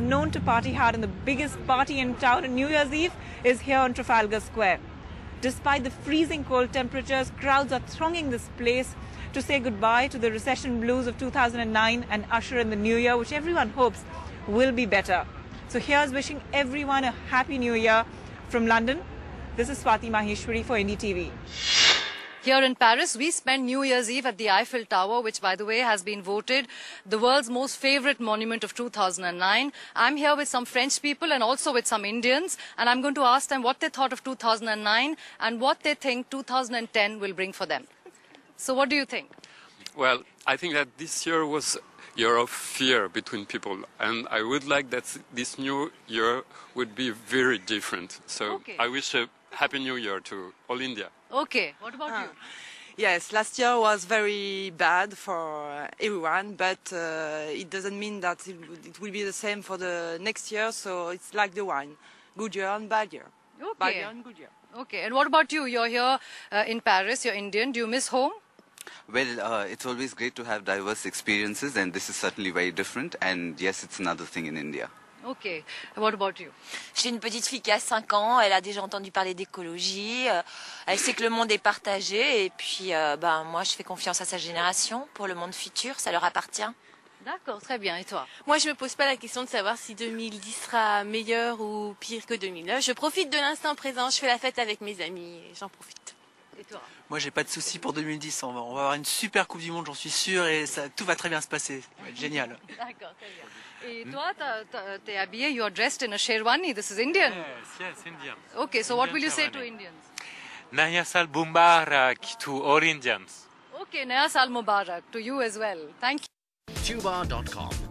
known to party hard, and the biggest party in town on New Year's Eve is here on Trafalgar Square. Despite the freezing cold temperatures, crowds are thronging this place to say goodbye to the recession blues of 2009 and usher in the new year, which everyone hopes will be better. So here's wishing everyone a happy new year from London. This is Swati Maheshwari for NDTV. Here in Paris, we spent New Year's Eve at the Eiffel Tower, which, by the way, has been voted the world's most favorite monument of 2009. I'm here with some French people and also with some Indians, and I'm going to ask them what they thought of 2009 and what they think 2010 will bring for them. So, what do you think? Well, I think that this year was year of fear between people, and I would like that this new year would be very different. So Okay. I wish a happy new year to all India. Okay, what about you? Yes, last year was very bad for uh, everyone, but uh, it doesn't mean that it, will- it will be the same for the next year. So it's like the wine, good year and bad year. Okay. Bad Okay. year and good year. Okay, and what about you? You're here uh, in Paris, you're Indian. Do you miss home? Well, uh, it's always great to have diverse experiences, and this is certainly very different. And yes, it's another thing in India. Okay, what about you? J'ai une petite fille qui a 5 ans, elle a déjà entendu parler d'écologie, euh, elle sait que le monde est partagé et puis euh, ben, moi je fais confiance à sa génération pour le monde futur, ça leur appartient. D'accord, très bien. Et toi? Moi, je me pose pas la question de savoir si 2010 sera meilleur ou pire que 2009. Je profite de l'instant présent, je fais la fête avec mes amis et j'en profite. Et toi Moi, j'ai pas de soucis pour 2010. On va, on va avoir une super Coupe du Monde, j'en suis sûr, et ça, tout va très bien se passer. Ça va être génial. D'accord, très bien. Et toi, t'es habillé, you are dressed in a sherwani. This is Indian. Yes, yes, Indian. Okay, so what Indian will you say to. Indians? Naya Sal Mubarak to all Indians. Okay, Naya Sal Mubarak to you as well. Thank you. Tuba.com